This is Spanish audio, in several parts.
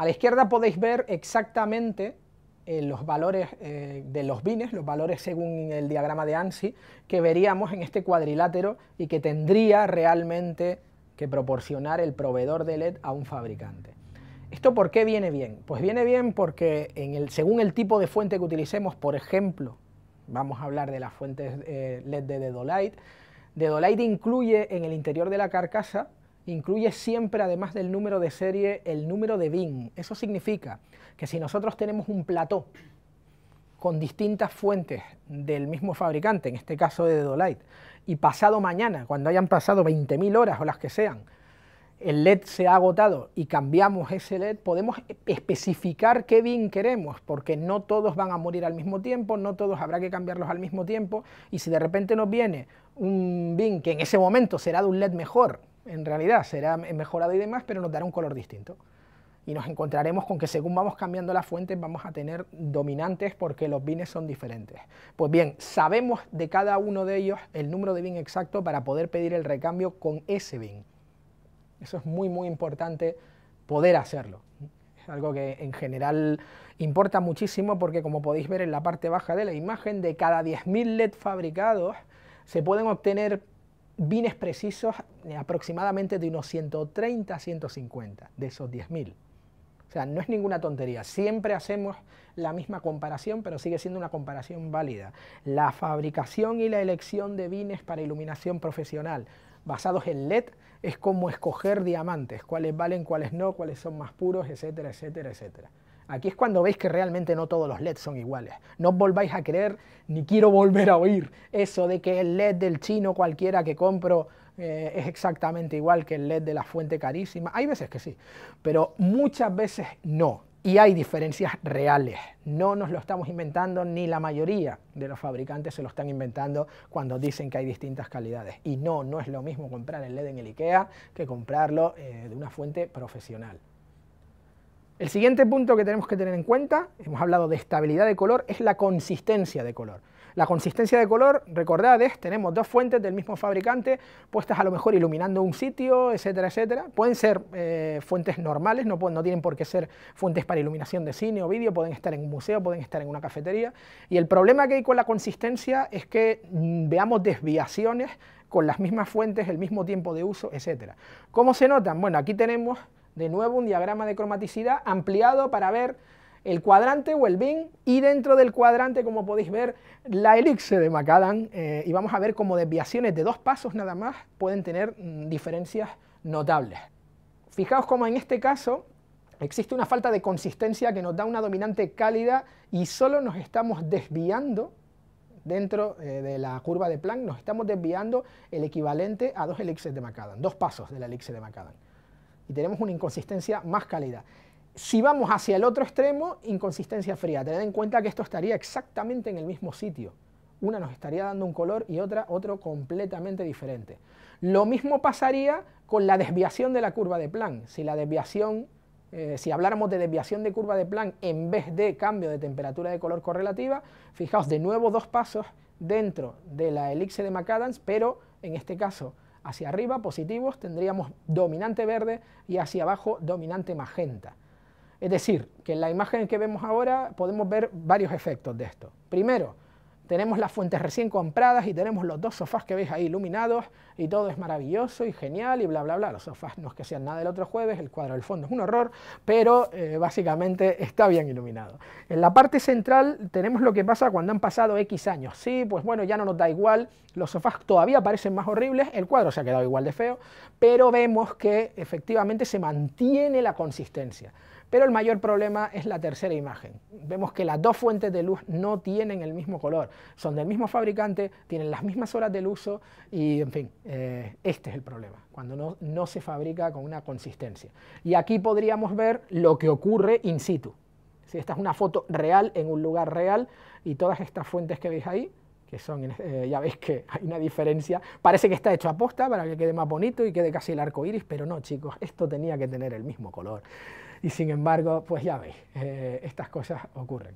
A la izquierda podéis ver exactamente eh, los valores eh, de los bines, los valores según el diagrama de ANSI, que veríamos en este cuadrilátero y que tendría realmente que proporcionar el proveedor de LED a un fabricante. ¿Esto por qué viene bien? Pues viene bien porque según el tipo de fuente que utilicemos, por ejemplo, vamos a hablar de las fuentes eh, LED de Dedolite, Dedolite incluye en el interior de la carcasa, incluye siempre, además del número de serie, el número de BIN. Eso significa que si nosotros tenemos un plató con distintas fuentes del mismo fabricante, en este caso de Dedolite, y pasado mañana, cuando hayan pasado 20.000 horas o las que sean, el LED se ha agotado y cambiamos ese LED, podemos especificar qué bin queremos, porque no todos van a morir al mismo tiempo, no todos habrá que cambiarlos al mismo tiempo, y si de repente nos viene un bin que en ese momento será de un LED mejor, en realidad será mejorado y demás, pero nos dará un color distinto. Y nos encontraremos con que según vamos cambiando las fuentes vamos a tener dominantes porque los bines son diferentes. Pues bien, sabemos de cada uno de ellos el número de bin exacto para poder pedir el recambio con ese bin. Eso es muy, muy importante poder hacerlo. Es algo que en general importa muchísimo porque como podéis ver en la parte baja de la imagen, de cada 10.000 LED fabricados se pueden obtener bines precisos aproximadamente de unos 130 a 150 de esos 10.000. O sea, no es ninguna tontería, siempre hacemos la misma comparación, pero sigue siendo una comparación válida. La fabricación y la elección de bines para iluminación profesional basados en LED es como escoger diamantes, cuáles valen, cuáles no, cuáles son más puros, etcétera, etcétera, etcétera. Aquí es cuando veis que realmente no todos los LEDs son iguales. No os volváis a creer, ni quiero volver a oír eso de que el LED del chino cualquiera que compro eh, es exactamente igual que el LED de la fuente carísima. Hay veces que sí, pero muchas veces no y hay diferencias reales. No nos lo estamos inventando, ni la mayoría de los fabricantes se lo están inventando cuando dicen que hay distintas calidades. Y no, no es lo mismo comprar el LED en el IKEA que comprarlo eh, de una fuente profesional. El siguiente punto que tenemos que tener en cuenta, hemos hablado de estabilidad de color, es la consistencia de color. La consistencia de color, recordad, es, tenemos dos fuentes del mismo fabricante puestas a lo mejor iluminando un sitio, etcétera, etcétera. Pueden ser eh, fuentes normales, no, tienen por qué ser fuentes para iluminación de cine o vídeo, pueden estar en un museo, pueden estar en una cafetería. Y el problema que hay con la consistencia es que mm, veamos desviaciones con las mismas fuentes, el mismo tiempo de uso, etcétera. ¿Cómo se notan? Bueno, aquí tenemos de nuevo un diagrama de cromaticidad ampliado para ver el cuadrante o el bin y dentro del cuadrante, como podéis ver, la elixir de Macallan eh, y vamos a ver cómo desviaciones de dos pasos nada más pueden tener mm, diferencias notables. Fijaos cómo en este caso existe una falta de consistencia que nos da una dominante cálida y solo nos estamos desviando dentro eh, de la curva de Planck, nos estamos desviando el equivalente a dos elixires de Macallan, dos pasos de la elixir de Macallan. Y tenemos una inconsistencia más cálida. Si vamos hacia el otro extremo, inconsistencia fría. Tened en cuenta que esto estaría exactamente en el mismo sitio. Una nos estaría dando un color y otra otro completamente diferente. Lo mismo pasaría con la desviación de la curva de Planck. Si la desviación, eh, si habláramos de desviación de curva de Planck en vez de cambio de temperatura de color correlativa, fijaos de nuevo dos pasos dentro de la elixir de McAdams, pero en este caso hacia arriba positivos tendríamos dominante verde y hacia abajo dominante magenta. Es decir, que en la imagen que vemos ahora podemos ver varios efectos de esto. Primero, tenemos las fuentes recién compradas y tenemos los dos sofás que veis ahí iluminados y todo es maravilloso y genial y bla bla bla. Los sofás no es que sean nada del otro jueves, el cuadro del fondo es un horror, pero eh, básicamente está bien iluminado. En la parte central tenemos lo que pasa cuando han pasado X años. Sí, pues bueno, ya no nos da igual, los sofás todavía parecen más horribles, el cuadro se ha quedado igual de feo, pero vemos que efectivamente se mantiene la consistencia. Pero el mayor problema es la tercera imagen. Vemos que las dos fuentes de luz no tienen el mismo color, son del mismo fabricante, tienen las mismas horas de uso y, en fin, eh, este es el problema, cuando no, no se fabrica con una consistencia. Y aquí podríamos ver lo que ocurre in situ. Si esta es una foto real en un lugar real y todas estas fuentes que veis ahí, que son, eh, ya veis que hay una diferencia, parece que está hecho a posta para que quede más bonito y quede casi el arco iris, pero no chicos, esto tenía que tener el mismo color y sin embargo, pues ya veis, eh, estas cosas ocurren.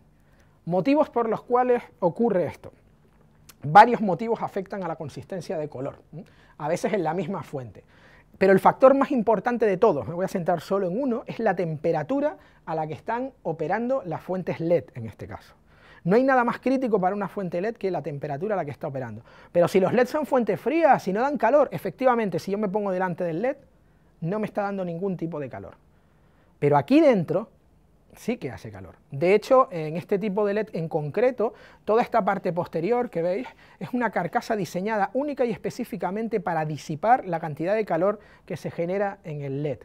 Motivos por los cuales ocurre esto. Varios motivos afectan a la consistencia de color, a veces en la misma fuente. Pero el factor más importante de todos, me voy a centrar solo en uno, es la temperatura a la que están operando las fuentes LED en este caso. No hay nada más crítico para una fuente LED que la temperatura a la que está operando. Pero si los LED son fuentes frías, si no dan calor, efectivamente, si yo me pongo delante del LED, no me está dando ningún tipo de calor. Pero aquí dentro sí que hace calor. De hecho, en este tipo de LED en concreto, toda esta parte posterior que veis es una carcasa diseñada única y específicamente para disipar la cantidad de calor que se genera en el LED.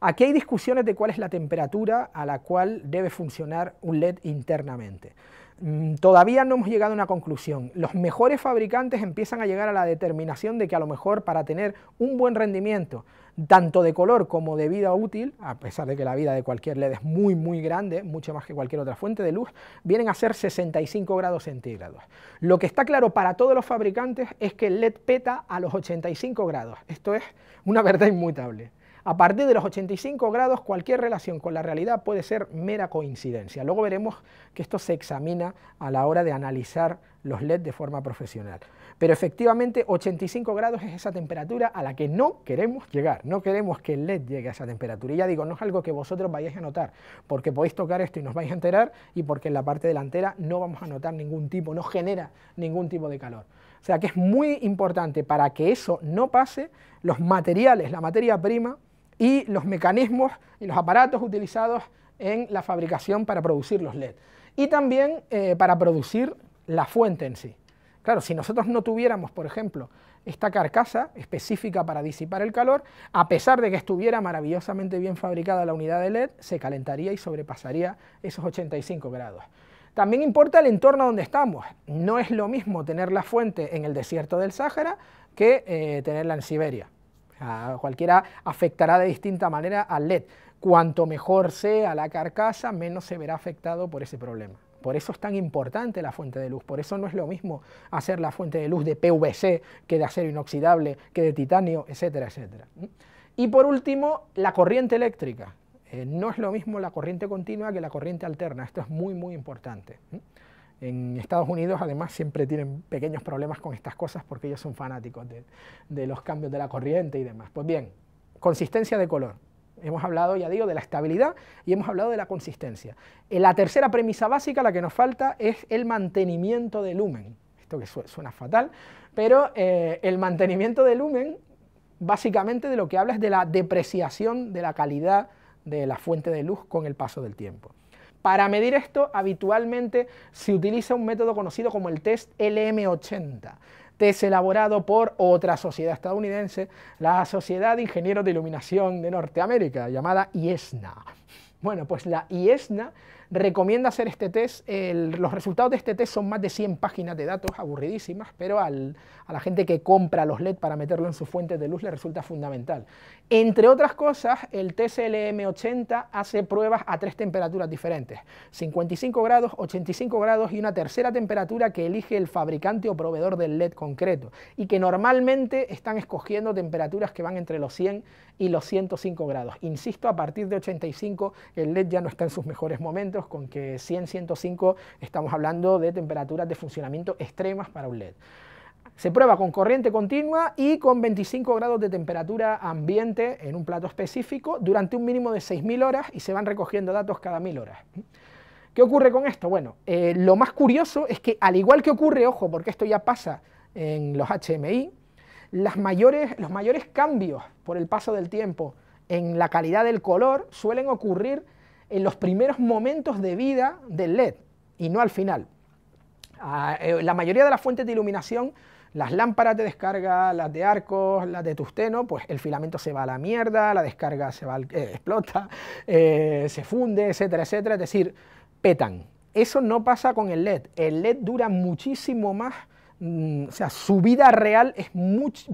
Aquí hay discusiones de cuál es la temperatura a la cual debe funcionar un LED internamente. Mm, todavía no hemos llegado a una conclusión. Los mejores fabricantes empiezan a llegar a la determinación de que a lo mejor para tener un buen rendimiento, tanto de color como de vida útil, a pesar de que la vida de cualquier LED es muy muy grande, mucho más que cualquier otra fuente de luz, vienen a ser 65 grados centígrados. Lo que está claro para todos los fabricantes es que el LED peta a los 85 grados. Esto es una verdad inmutable. A partir de los 85 grados, cualquier relación con la realidad puede ser mera coincidencia. Luego veremos que esto se examina a la hora de analizar los LED de forma profesional. Pero efectivamente 85 grados es esa temperatura a la que no queremos llegar, no queremos que el LED llegue a esa temperatura. Y ya digo, no es algo que vosotros vayáis a notar, porque podéis tocar esto y nos vais a enterar, y porque en la parte delantera no vamos a notar ningún tipo, no genera ningún tipo de calor. O sea que es muy importante para que eso no pase, los materiales, la materia prima, y los mecanismos y los aparatos utilizados en la fabricación para producir los LED. Y también eh, para producir la fuente en sí. Claro, si nosotros no tuviéramos, por ejemplo, esta carcasa específica para disipar el calor, a pesar de que estuviera maravillosamente bien fabricada la unidad de LED, se calentaría y sobrepasaría esos 85 grados. También importa el entorno donde estamos. No es lo mismo tener la fuente en el desierto del Sáhara que eh, tenerla en Siberia cualquiera afectará de distinta manera al LED. Cuanto mejor sea la carcasa, menos se verá afectado por ese problema. Por eso es tan importante la fuente de luz, por eso no es lo mismo hacer la fuente de luz de PVC que de acero inoxidable, que de titanio, etcétera, etcétera. Y por último, la corriente eléctrica. Eh, no es lo mismo la corriente continua que la corriente alterna, esto es muy, muy importante. En Estados Unidos, además, siempre tienen pequeños problemas con estas cosas porque ellos son fanáticos de, los cambios de la corriente y demás. Pues bien, consistencia de color. Hemos hablado, ya digo, de la estabilidad y hemos hablado de la consistencia. En la tercera premisa básica, la que nos falta, es el mantenimiento de lumen. Esto que suena fatal, pero eh, el mantenimiento de lumen, básicamente de lo que habla es de la depreciación de la calidad de la fuente de luz con el paso del tiempo. Para medir esto, habitualmente se utiliza un método conocido como el test LM80, test elaborado por otra sociedad estadounidense, la Sociedad de Ingenieros de Iluminación de Norteamérica, llamada IESNA. Bueno, pues la IESNA recomienda hacer este test. los resultados de este test son más de 100 páginas de datos aburridísimas, pero a la gente que compra los LED para meterlo en su fuente de luz le resulta fundamental. Entre otras cosas, el test LM80 hace pruebas a tres temperaturas diferentes, 55 grados, 85 grados y una tercera temperatura que elige el fabricante o proveedor del LED concreto, y que normalmente están escogiendo temperaturas que van entre los 100 y los 105 grados. Insisto, a partir de 85 el LED ya no está en sus mejores momentos, con que 100, 105 estamos hablando de temperaturas de funcionamiento extremas para un LED. Se prueba con corriente continua y con 25 grados de temperatura ambiente en un plato específico durante un mínimo de 6.000 horas y se van recogiendo datos cada 1.000 horas. ¿Qué ocurre con esto? Bueno, eh, lo más curioso es que al igual que ocurre, ojo, porque esto ya pasa en los HMI, las mayores, los mayores cambios por el paso del tiempo en la calidad del color suelen ocurrir en los primeros momentos de vida del LED y no al final. Ah, eh, la mayoría de las fuentes de iluminación, las lámparas de descarga, las de arcos, las de tusteno, pues el filamento se va a la mierda, la descarga se va eh, explota, eh, se funde, etcétera, etcétera, es decir, petan. Eso no pasa con el LED. El LED dura muchísimo más, mm, o sea, su vida real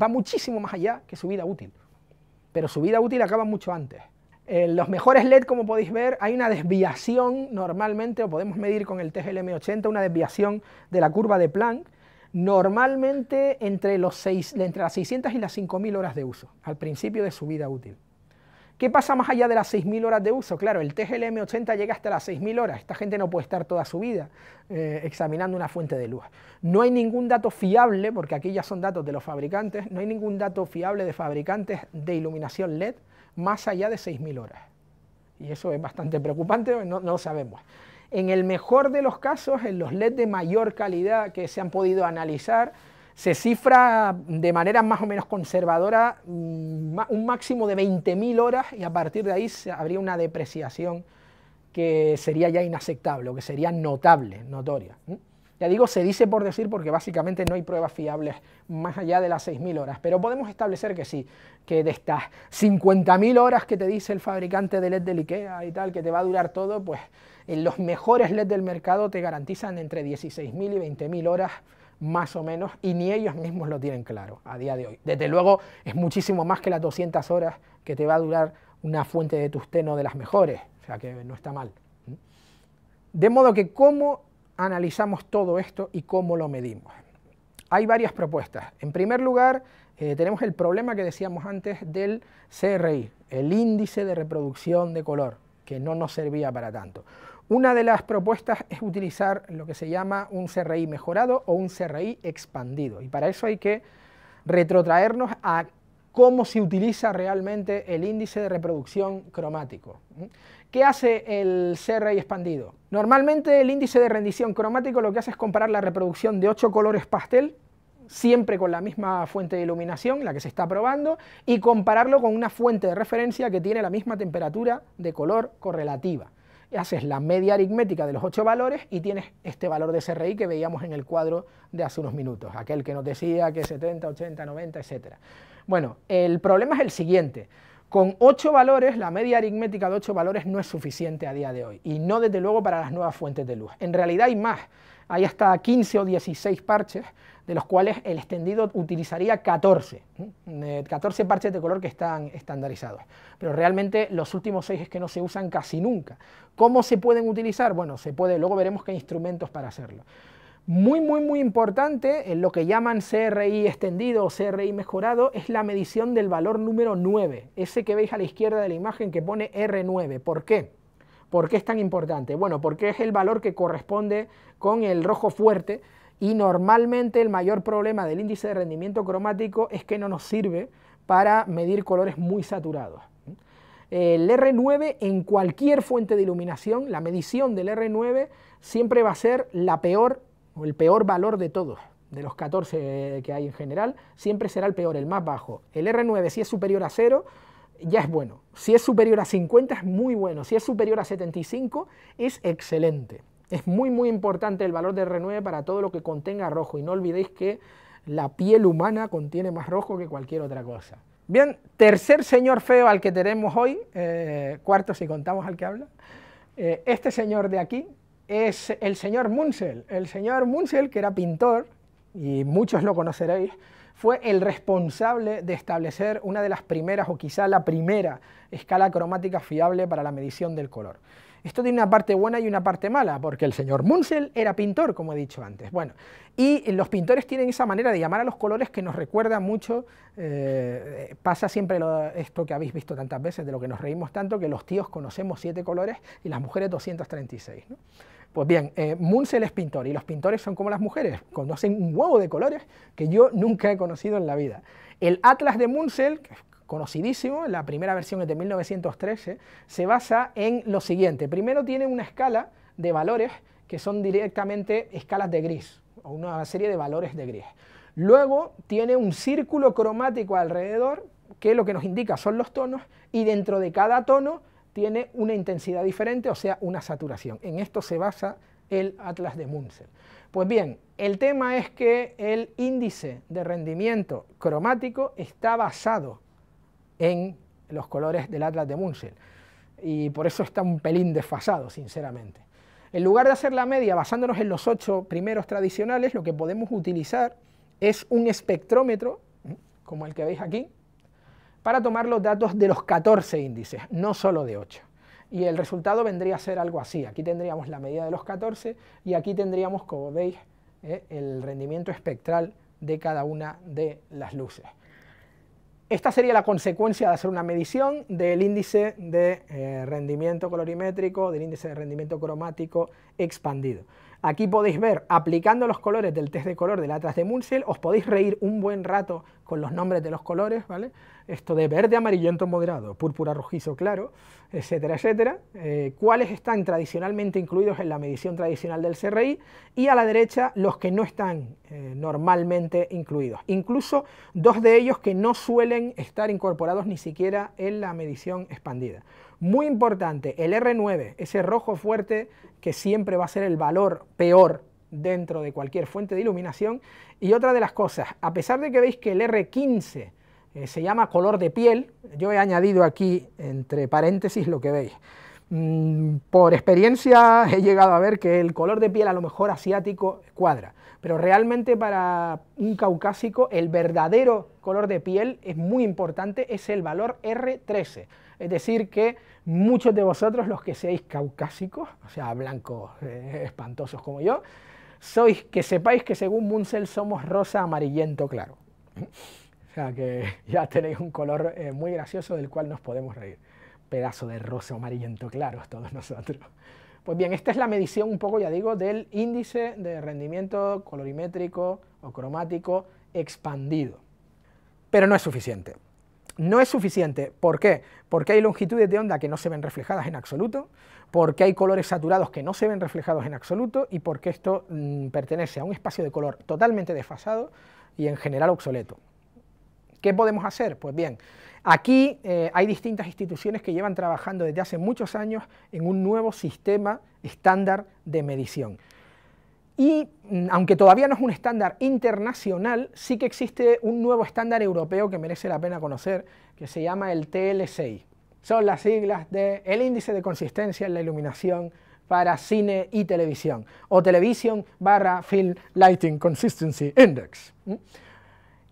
va muchísimo más allá que su vida útil. Pero su vida útil acaba mucho antes. En los mejores LED, como podéis ver, hay una desviación normalmente, o podemos medir con el TGLM80, una desviación de la curva de Planck, normalmente entre, los entre las 600 y las 5000 horas de uso, al principio de su vida útil. ¿Qué pasa más allá de las 6.000 horas de uso? Claro, el TGLM80 llega hasta las 6.000 horas. Esta gente no puede estar toda su vida eh, examinando una fuente de luz. No hay ningún dato fiable, porque aquí ya son datos de los fabricantes, no hay ningún dato fiable de fabricantes de iluminación LED más allá de 6.000 horas. Y eso es bastante preocupante, no, no lo sabemos. En el mejor de los casos, en los LED de mayor calidad que se han podido analizar, se cifra de manera más o menos conservadora mm, un máximo de 20.000 horas y a partir de ahí habría una depreciación que sería ya inaceptable o que sería notable, notoria. Ya digo, se dice por decir porque básicamente no hay pruebas fiables más allá de las 6.000 horas, pero podemos establecer que sí, que de estas 50.000 horas que te dice el fabricante de LED del IKEA y tal, que te va a durar todo, pues en los mejores LED del mercado te garantizan entre 16.000 y 20.000 horas más o menos, y ni ellos mismos lo tienen claro a día de hoy. Desde luego es muchísimo más que las 200 horas que te va a durar una fuente de tusteno de las mejores, o sea que no está mal. De modo que, ¿cómo analizamos todo esto y cómo lo medimos? Hay varias propuestas. En primer lugar, eh, tenemos el problema que decíamos antes del CRI, el índice de reproducción de color, que no nos servía para tanto. Una de las propuestas es utilizar lo que se llama un CRI mejorado o un CRI expandido, y para eso hay que retrotraernos a cómo se utiliza realmente el índice de reproducción cromático. ¿Qué hace el CRI expandido? Normalmente el índice de rendición cromático lo que hace es comparar la reproducción de ocho colores pastel, siempre con la misma fuente de iluminación, la que se está probando, y compararlo con una fuente de referencia que tiene la misma temperatura de color correlativa haces la media aritmética de los ocho valores y tienes este valor de SRI que veíamos en el cuadro de hace unos minutos, aquel que nos decía que 70, 80, 90, etc. Bueno, el problema es el siguiente, con ocho valores, la media aritmética de ocho valores no es suficiente a día de hoy, y no desde luego para las nuevas fuentes de luz. En realidad hay más, hay hasta 15 o 16 parches, de los cuales el extendido utilizaría 14, 14 parches de color que están estandarizados. Pero realmente los últimos 6 es que no se usan casi nunca. ¿Cómo se pueden utilizar? Bueno, se puede, luego veremos qué instrumentos para hacerlo. Muy, muy, muy importante, en lo que llaman CRI extendido o CRI mejorado, es la medición del valor número 9, ese que veis a la izquierda de la imagen que pone R9. ¿Por qué? ¿Por qué es tan importante? Bueno, porque es el valor que corresponde con el rojo fuerte y normalmente el mayor problema del índice de rendimiento cromático es que no nos sirve para medir colores muy saturados. El R9 en cualquier fuente de iluminación, la medición del R9 siempre va a ser la peor el peor valor de todos, de los 14 que hay en general, siempre será el peor, el más bajo. El R9 si es superior a 0 ya es bueno. Si es superior a 50 es muy bueno. Si es superior a 75 es excelente. Es muy muy importante el valor de R9 para todo lo que contenga rojo y no olvidéis que la piel humana contiene más rojo que cualquier otra cosa. Bien, tercer señor feo al que tenemos hoy, eh, cuarto si contamos al que habla, eh, este señor de aquí es el señor Munsell. El señor Munsell, que era pintor, y muchos lo conoceréis, fue el responsable de establecer una de las primeras, o quizá la primera, escala cromática fiable para la medición del color. Esto tiene una parte buena y una parte mala, porque el señor Munsell era pintor, como he dicho antes. Bueno, y los pintores tienen esa manera de llamar a los colores que nos recuerda mucho, eh, pasa siempre esto que habéis visto tantas veces, de lo que nos reímos tanto, que los tíos conocemos siete colores y las mujeres 236. Pues bien, eh, Munsell es pintor y los pintores son como las mujeres, conocen un huevo de colores que yo nunca he conocido en la vida. El Atlas de Munsell, conocidísimo, la primera versión es de 1913, se basa en lo siguiente. Primero tiene una escala de valores que son directamente escalas de gris, o una serie de valores de gris. Luego tiene un círculo cromático alrededor, que lo que nos indica son los tonos, y dentro de cada tono tiene una intensidad diferente, o sea, una saturación. En esto se basa el Atlas de Munsell. Pues bien, el tema es que el índice de rendimiento cromático está basado en los colores del Atlas de Munsell y por eso está un pelín desfasado, sinceramente. En lugar de hacer la media basándonos en los ocho primeros tradicionales, lo que podemos utilizar es un espectrómetro, como el que veis aquí, para tomar los datos de los 14 índices, no solo de 8. Y el resultado vendría a ser algo así. Aquí tendríamos la medida de los 14 y aquí tendríamos, como veis, eh, el rendimiento espectral de cada una de las luces. Esta sería la consecuencia de hacer una medición del índice de eh, rendimiento colorimétrico, del índice de rendimiento cromático expandido. Aquí podéis ver, aplicando los colores del test de color del Atlas de Munsell, os podéis reír un buen rato con los nombres de los colores, ¿vale? Esto de verde amarillento moderado, púrpura rojizo claro, etcétera, etcétera. Eh, cuáles están tradicionalmente incluidos en la medición tradicional del CRI y a la derecha los que no están eh, normalmente incluidos. Incluso dos de ellos que no suelen estar incorporados ni siquiera en la medición expandida. Muy importante, el R9, ese rojo fuerte que siempre va a ser el valor peor dentro de cualquier fuente de iluminación. Y otra de las cosas, a pesar de que veis que el R15 eh, se llama color de piel, yo he añadido aquí entre paréntesis lo que veis. Mm, por experiencia he llegado a ver que el color de piel a lo mejor asiático cuadra, pero realmente para un caucásico el verdadero color de piel es muy importante, es el valor R13. Es decir, que muchos de vosotros, los que seáis caucásicos, o sea, blancos eh, espantosos como yo, sois que sepáis que según Munsell somos rosa amarillento claro. O sea que ya tenéis un color eh, muy gracioso del cual nos podemos reír. Pedazo de rosa amarillento claro todos nosotros. Pues bien, esta es la medición un poco, ya digo, del índice de rendimiento colorimétrico o cromático expandido. Pero no es suficiente. No es suficiente. ¿Por qué? Porque hay longitudes de onda que no se ven reflejadas en absoluto, porque hay colores saturados que no se ven reflejados en absoluto y porque esto mm, pertenece a un espacio de color totalmente desfasado y en general obsoleto. ¿Qué podemos hacer? Pues bien, aquí eh, hay distintas instituciones que llevan trabajando desde hace muchos años en un nuevo sistema estándar de medición. Y mm, aunque todavía no es un estándar internacional, sí que existe un nuevo estándar europeo que merece la pena conocer, que se llama el TL6. Son las siglas del el índice de consistencia en la iluminación para cine y televisión, o Television barra Film Lighting Consistency Index.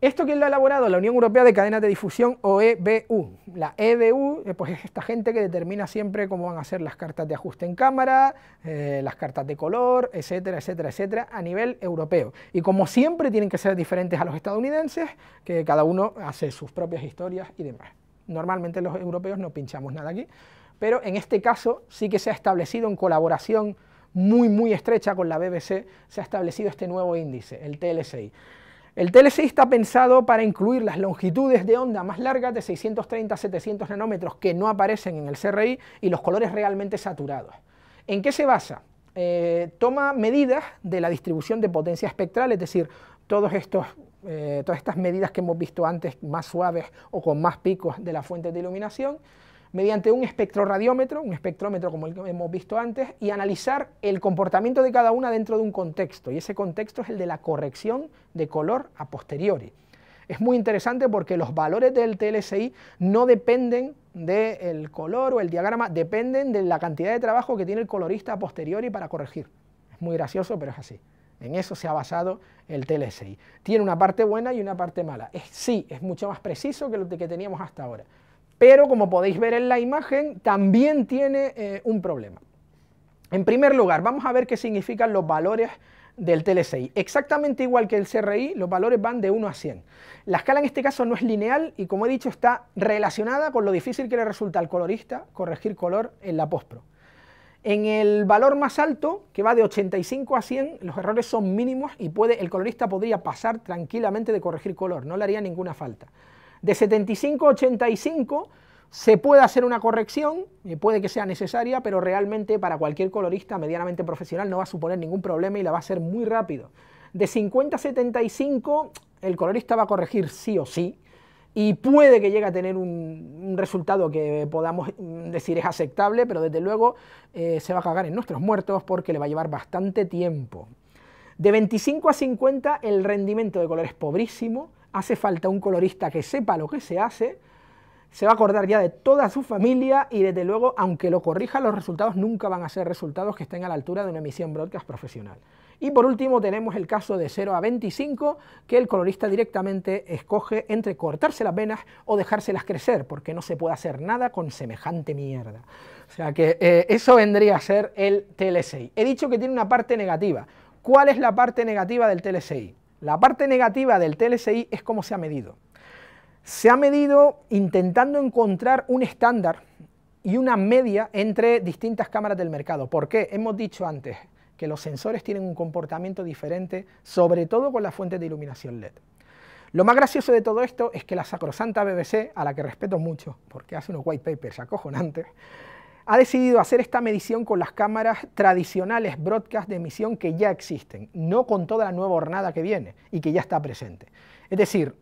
¿Esto quién lo ha elaborado? La Unión Europea de Cadenas de Difusión o EBU. La EBU eh, pues es esta gente que determina siempre cómo van a ser las cartas de ajuste en cámara, eh, las cartas de color, etcétera, etcétera, etcétera, a nivel europeo. Y como siempre tienen que ser diferentes a los estadounidenses, que cada uno hace sus propias historias y demás. Normalmente los europeos no pinchamos nada aquí, pero en este caso sí que se ha establecido en colaboración muy, muy estrecha con la BBC, se ha establecido este nuevo índice, el TLSI. El TLC está pensado para incluir las longitudes de onda más largas de 630 a 700 nanómetros que no aparecen en el CRI y los colores realmente saturados. ¿En qué se basa? Eh, toma medidas de la distribución de potencia espectral, es decir, todos estos, eh, todas estas medidas que hemos visto antes más suaves o con más picos de la fuente de iluminación, mediante un espectroradiómetro, un espectrómetro como el que hemos visto antes, y analizar el comportamiento de cada una dentro de un contexto, y ese contexto es el de la corrección de color a posteriori. Es muy interesante porque los valores del TLSI no dependen del color o el diagrama, dependen de la cantidad de trabajo que tiene el colorista a posteriori para corregir. Es muy gracioso, pero es así. En eso se ha basado el TLSI. Tiene una parte buena y una parte mala. sí, es mucho más preciso que lo que teníamos hasta ahora pero como podéis ver en la imagen, también tiene eh, un problema. En primer lugar, vamos a ver qué significan los valores del TLSI. Exactamente igual que el CRI, los valores van de 1 a 100. La escala en este caso no es lineal y como he dicho está relacionada con lo difícil que le resulta al colorista corregir color en la postpro. En el valor más alto, que va de 85 a 100, los errores son mínimos y puede, el colorista podría pasar tranquilamente de corregir color, no le haría ninguna falta. De 75 a 85 se puede hacer una corrección, y puede que sea necesaria, pero realmente para cualquier colorista medianamente profesional no va a suponer ningún problema y la va a hacer muy rápido. De 50 a 75 el colorista va a corregir sí o sí, y puede que llegue a tener un, resultado que podamos decir es aceptable, pero desde luego eh, se va a cagar en nuestros muertos porque le va a llevar bastante tiempo. De 25 a 50 el rendimiento de color es pobrísimo, hace falta un colorista que sepa lo que se hace, se va a acordar ya de toda su familia y desde luego, aunque lo corrija, los resultados nunca van a ser resultados que estén a la altura de una emisión broadcast profesional. Y por último tenemos el caso de 0 a 25, que el colorista directamente escoge entre cortarse las venas o dejárselas crecer, porque no se puede hacer nada con semejante mierda. O sea que eh, eso vendría a ser el TLSI. He dicho que tiene una parte negativa. ¿Cuál es la parte negativa del TLSI? La parte negativa del TLSI es cómo se ha medido. Se ha medido intentando encontrar un estándar y una media entre distintas cámaras del mercado. ¿Por qué? Hemos dicho antes que los sensores tienen un comportamiento diferente, sobre todo con las fuentes de iluminación LED. Lo más gracioso de todo esto es que la sacrosanta BBC, a la que respeto mucho, porque hace unos white papers acojonantes, ha decidido hacer esta medición con las cámaras tradicionales broadcast de emisión que ya existen, no con toda la nueva hornada que viene y que ya está presente. Es decir,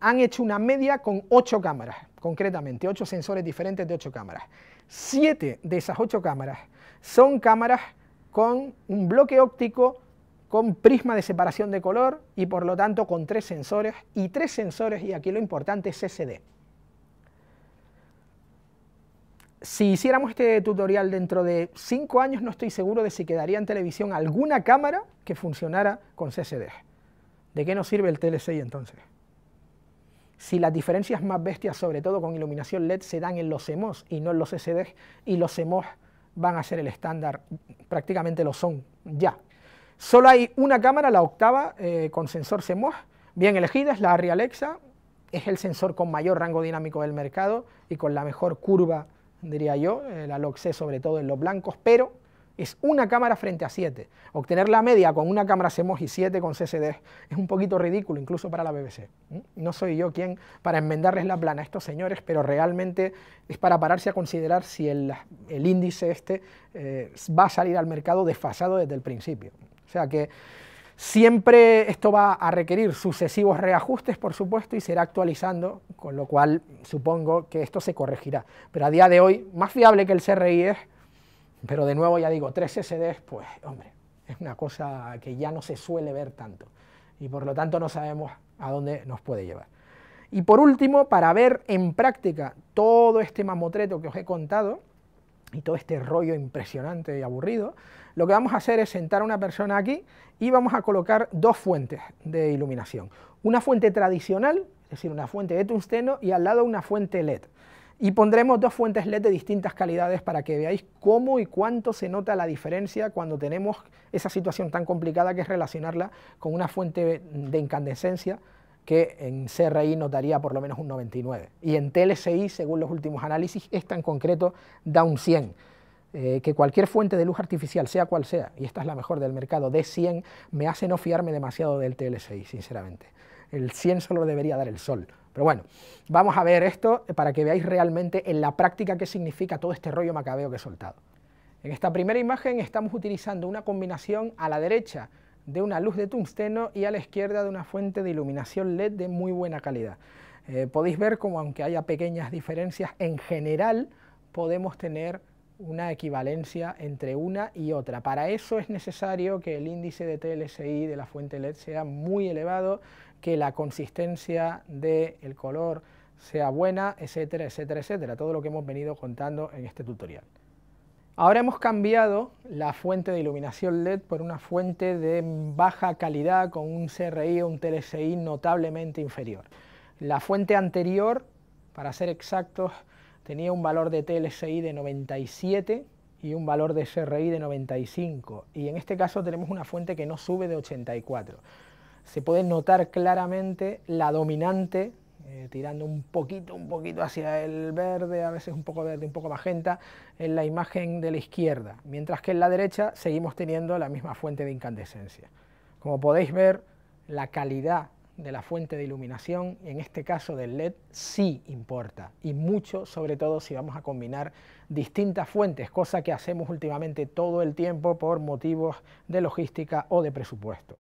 han hecho una media con ocho cámaras, concretamente, ocho sensores diferentes de ocho cámaras. Siete de esas ocho cámaras son cámaras con un bloque óptico con prisma de separación de color y por lo tanto con tres sensores, y tres sensores, y aquí lo importante es SD. Si hiciéramos este tutorial dentro de cinco años, no estoy seguro de si quedaría en televisión alguna cámara que funcionara con CSD. ¿De qué nos sirve el TLC entonces? Si las diferencias más bestias, sobre todo con iluminación LED, se dan en los CMOS y no en los SD, y los CMOS van a ser el estándar, prácticamente lo son ya. Solo hay una cámara, la octava, eh, con sensor CMOS, bien elegida, es la Arri Alexa, es el sensor con mayor rango dinámico del mercado y con la mejor curva, diría yo, eh, la LOXE sobre todo en los blancos, pero es una cámara frente a siete. Obtener la media con una cámara CMOS y siete con CCD es un poquito ridículo, incluso para la BBC. No soy yo quien para enmendarles la plana a estos señores, pero realmente es para pararse a considerar si el, índice este eh, va a salir al mercado desfasado desde el principio. O sea que siempre esto va a requerir sucesivos reajustes, por supuesto, y será actualizando, con lo cual supongo que esto se corregirá. Pero a día de hoy, más fiable que el CRI es, pero de nuevo ya digo, tres SDs, pues hombre, es una cosa que ya no se suele ver tanto, y por lo tanto no sabemos a dónde nos puede llevar. Y por último, para ver en práctica todo este mamotreto que os he contado, y todo este rollo impresionante y aburrido, lo que vamos a hacer es sentar a una persona aquí y vamos a colocar dos fuentes de iluminación. Una fuente tradicional, es decir, una fuente de tungsteno, y al lado una fuente LED. Y pondremos dos fuentes LED de distintas calidades para que veáis cómo y cuánto se nota la diferencia cuando tenemos esa situación tan complicada que es relacionarla con una fuente de incandescencia que en CRI notaría por lo menos un 99. Y en TLSI, según los últimos análisis, esta en concreto da un 100. Eh, que cualquier fuente de luz artificial, sea cual sea, y esta es la mejor del mercado, de 100, me hace no fiarme demasiado del TLSI, sinceramente. El 100 solo debería dar el sol. Pero bueno, vamos a ver esto para que veáis realmente en la práctica qué significa todo este rollo macabeo que he soltado. En esta primera imagen estamos utilizando una combinación a la derecha de una luz de tungsteno y a la izquierda de una fuente de iluminación LED de muy buena calidad. Eh, podéis ver como aunque haya pequeñas diferencias, en general podemos tener una equivalencia entre una y otra. Para eso es necesario que el índice de TLSI de la fuente LED sea muy elevado, que la consistencia del color sea buena, etcétera, etcétera, etcétera. Todo lo que hemos venido contando en este tutorial. Ahora hemos cambiado la fuente de iluminación LED por una fuente de baja calidad con un CRI o un TLSI notablemente inferior. La fuente anterior, para ser exactos, tenía un valor de TLSI de 97 y un valor de CRI de 95 y en este caso tenemos una fuente que no sube de 84. Se puede notar claramente la dominante eh, tirando un poquito, un poquito hacia el verde, a veces un poco verde, un poco magenta, en la imagen de la izquierda, mientras que en la derecha seguimos teniendo la misma fuente de incandescencia. Como podéis ver, la calidad de la fuente de iluminación, en este caso del LED, sí importa, y mucho, sobre todo si vamos a combinar distintas fuentes, cosa que hacemos últimamente todo el tiempo por motivos de logística o de presupuesto.